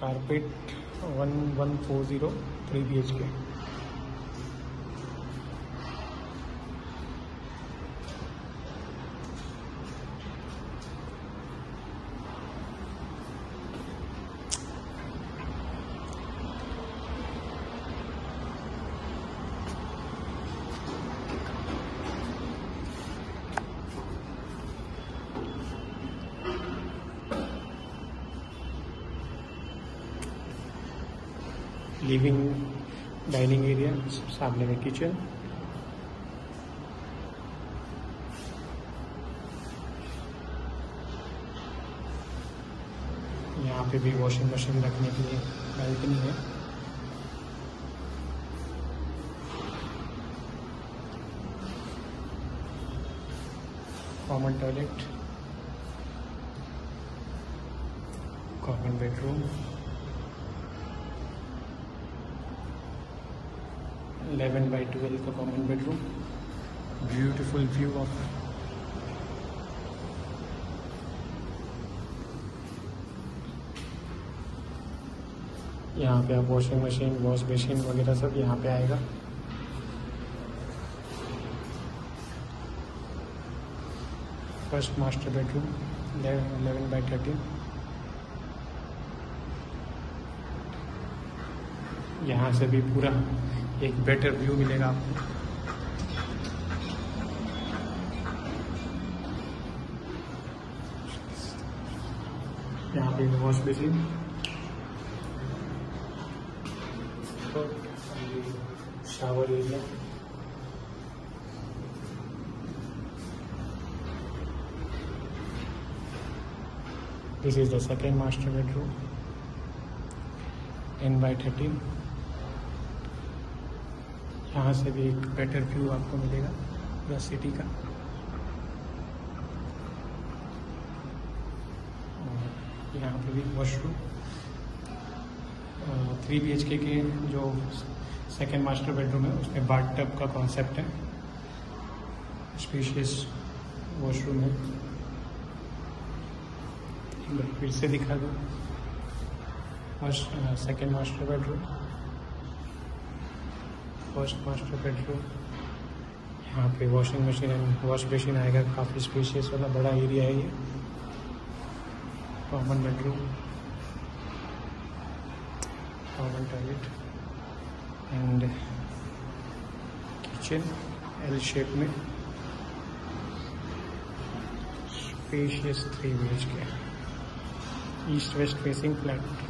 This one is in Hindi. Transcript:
Carpet one one four zero three B H K living dining area सामने में किचन यहाँ पे भी वॉशिंग मशीन रखने के लिए बैल्कनी है. Common toilet common bedroom 11 by 12 का common bedroom beautiful view of यहाँ पे आप वॉशिंग मशीन वॉश मशीन वगैरह सब यहाँ पे आएगा। First master bedroom eleven by thirteen यहाँ से भी पूरा एक बेटर व्यू मिलेगा आपको। यहाँ पे wash basin shower area this is the second master bedroom N by thirteen वहाँ से भी एक बेटर व्यू आपको मिलेगा, पूरा सिटी का। यहाँ पे भी वॉशरूम थ्री बी एच के जो सेकेंड मास्टर बेडरूम है, उसमें बाट टब का कॉन्सेप्ट है। स्पेशियस वॉशरूम है। फिर से दिखा दो। Second master bedroom first master bedroom यहाँ पे washing machine and wash basin आएगा काफ़ी स्पेशियस वाला, बड़ा एरिया है ये। Common bedroom common toilet and kitchen L shape में। स्पेशियस थ्री वेज के। East west facing flat